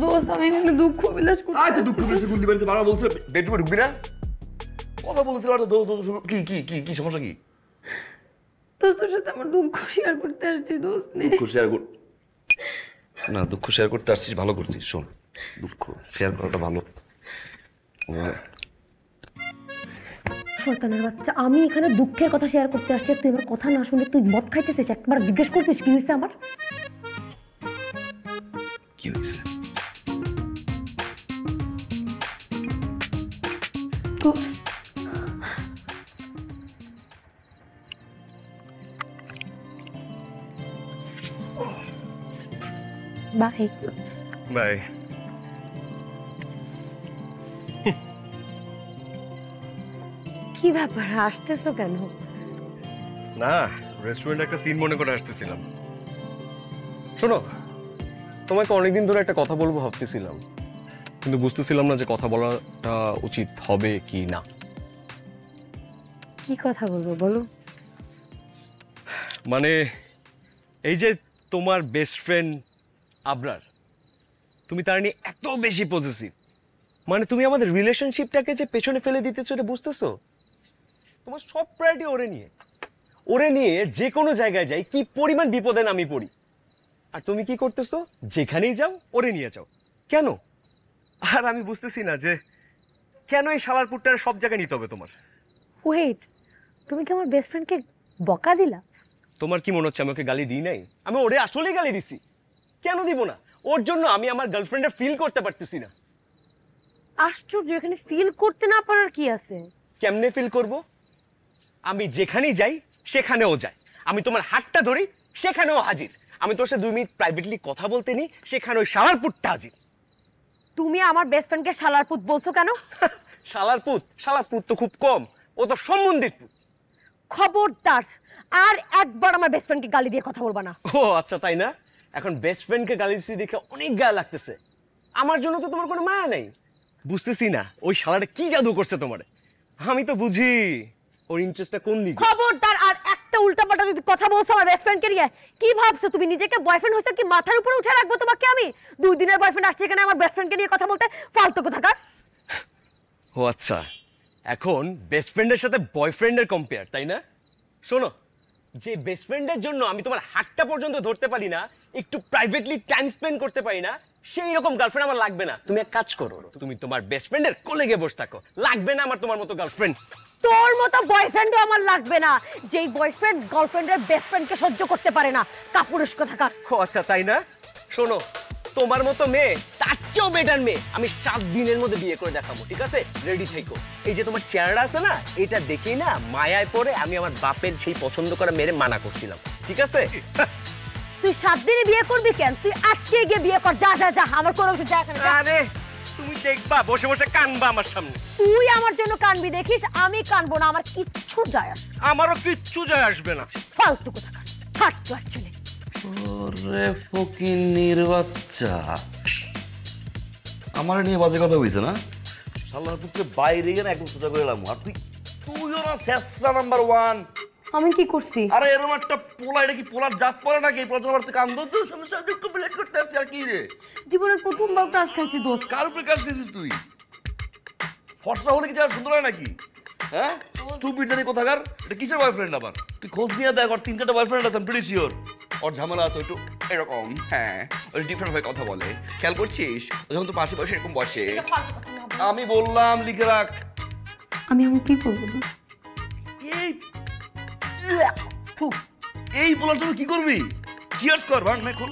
দোস্ত আমি এখানে দুঃখ বিলাস করতে আয় তো দুঃখ পেয়েছে গুন্ডি বাড়িতে বাবা বলছিল বেডরুমে ঢুকবি না? কথা বলছিল আর কি কি কি কি সমস্যা কি? দোস্ত তোর সাথে আমার দুঃখ শেয়ার করতে আসছি দোস্ত নে। দুঃখ শেয়ার কর না দুঃখ শেয়ার করতে আসছিস ভালো করছিস শোন। দুঃখ শেয়ার করাটা ভালো। শয়তানের বাচ্চা আমি এখানে দুঃখের কথা শেয়ার করতে আসছি তুই আমার কথা না শুনে তুই মদ খাইতেছিস? একবার জিজ্ঞেস করছিস কি হয়েছে আমার? কি হয়েছে দোস্ত বাই। বাই। কি ব্যাপার আসতেছো কেন? না রেস্টুরেন্টে একটা সিন মনে করে আসতেছিলাম শোনো তোমাকে অনেকদিন ধরে একটা কথা বলব ভাবতেছিলাম। কিন্তু বুঝতেছিলাম না যে কথা বলাটা উচিত হবে কি না। কি কথা বলব বলো? মানে এই যে তোমার বেস্ট ফ্রেন্ড আবরার তুমি তার নিয়ে এত বেশি পজিটিভ মানে তুমি আমাদের রিলেশনশিপটাকে যে পেছনে ফেলে দিতেছো এটা বুঝতেছো? তোমার সব প্রায়োরিটি ওরে নিয়ে। ওরে নিয়ে যে কোনো জায়গায় যাই কি পরিমাণ বিপদে আমি পড়ি। আর তুমি কি করতেছো? যেখানেই যাও ওরে নিয়ে যাও। কেন? আর আমি বুঝতেছি না যে কেন এই শালারপুরটার সব জায়গায় নিতে হবে তোমার? ওয়েট তুমি কি আমার বেস্ট ফ্রেন্ডকে বকা দিলা? তোমার কি মনে হচ্ছে আমি ওকে গালি দিই নাই? আমি ওরে আসলেই গালি দিছি। কেন দিব না? ওর জন্য আমি আমার গার্লফ্রেন্ডের ফিল করতে পারতেছি না। আশ্চর্য এখানে ফিল করতে না পারার কি আছে? কেমনে ফিল করব? আমি যেখানেই যাই সেখানেও যাই। আমি তোমার হাতটা ধরি সেখানেও হাজির। আমি তোর সাথে দুই মিনিট প্রাইভেটলি কথা বলতে নি সেখানে ওই শালার পুতটা হাজির। তুমি আমার বেস্ট ফ্রেন্ডকে শালার পুত বলছো কেন? শালার পুত? শালার পুত তো খুব কম। ও তো সম্বন্ধিত পুত। খবরদার। আর একবার আমার বেস্ট ফ্রেন্ডকে গালি দিয়ে কথা বলবা না। ও আচ্ছা তাই না? এখন বেস্ট ফ্রেন্ডকে গালি দিচ্ছি দেখে অনেক গায়ে লাগতেছে। আমার জন্য তো তোমার কোনো মায়া নেই। বুঝতেছি না ওই শালাটা কি জাদু করছে তোমারে? আমি তো বুঝি ওর ইন্টারেস্টটা কোন দিকে? খবরদার আর একটা উল্টাপাল্টা যদি কথা বলছো আমার বেস্ট ফ্রেন্ডকে নিয়ে, কি ভাবছ? তুমি নিজেকে বয়ফ্রেন্ড হচ্ছে কি মাথার উপরে উঠে রাখব তোমাকে আমি? দুই দিনের বয়ফ্রেন্ড আসছে এখানে আমার বেস্ট ফ্রেন্ডকে নিয়ে কথা বলতে, ফালতু কোথাকার? ও আচ্ছা এখন বেস্ট ফ্রেন্ডের সাথে বয়ফ্রেন্ডের কম্পেয়ার তাই না? শোনো, যে বেস্ট ফ্রেন্ডের জন্য আমি তোমার হাতটা পর্যন্ত ধরতে পারি না, একটু প্রাইভেটলি টাইম স্পেন্ড করতে পারি না সেই রকম গার্লফ্রেন্ড আমার লাগবে না। তুমি এক কাজ করো তুমি তোমার বেস্ট ফ্রেন্ডের কোলে গিয়ে বসে থাকো। লাগবে না আমার তোমার মতো গার্লফ্রেন্ড তোর মতো বয়ফ্রেন্ডও আমার লাগবে না। যেই বয়ফ্রেন্ড গার্লফ্রেন্ডের বেস্ট ফ্রেন্ডকে সহ্য করতে পারে না কাপুরুষ কোথাকার। ও আচ্ছা তাই না? শোনো তোমার মতো মেয়ে তার চেয়েও বেটার মেয়ে আমি সাত দিনের মধ্যে বিয়ে করে দেখাবো ঠিক আছে? রেডি থেকো। এই যে তোমার চেহারা আছে না এটা দেখেই না মায়ায় পড়ে আমি আমার বাপের সেই পছন্দ করা মেরে মানা করছিলাম ঠিক আছে? তুই সাত দিনে বিয়ে করবি কেন? তুই আজকে গিয়ে বিয়ে কর। যা যা যা আমার কোনো কিছু এখানে যা। আরে তুমি দেখবা বসে বসে কানবা আমার সামনে। তুই আমার জন্য কানবি দেখিস? আমি কানবো না আমার কিচ্ছু যায় আসে না। আমারও কিচ্ছু যায় আসবে না। ফালতু কোথাকার থার্ড ক্লাস ছেলে ওরে ফকিন্নির বাচ্চা আমার নিয়ে বাজে কথা হইছে না? শালার পুত্রে বাইরে গিয়ে না একদম সোজা করে এলাম। আর তুই তুইও না শেষরা নাম্বার ওয়ান আমি কি করছি? আরে এরকম একটা পোলা এটা কি পোলার জাত পড়ে নাকি? এই প্রথম তুই কান্দ তো সামনে সামনে একটু প্লেট করতে আসছি আর কি রে? জীবনের প্রথমবার ক্রাশ খাইছি দোস্ত। কার উপরে কাজ পেয়েছিস তুই? ফর্সা হলে কি আর সুন্দর হয় নাকি? হ্যাঁ? স্টুপিড জানি কোথাকার? এটা কিসের বয়ফ্রেন্ড আবার? তুই খোঁজ নিয়ে দেখ ওর তিন চারটা বয়ফ্রেন্ড আছে প্রিটি শিওর ওর ঝামেলা আছে একটু এরকম হ্যাঁ। ওই ডিফারেন্ট ভাবে কথা বলে। খেয়াল করছিস? ও যখন তো পাশে বসে এরকম বসে। আমি বললাম লিখে রাখ। আমি এখন কি করব এই এই বলার জন্য কি করবি? চিয়ার্স কর ভাঙ না এখন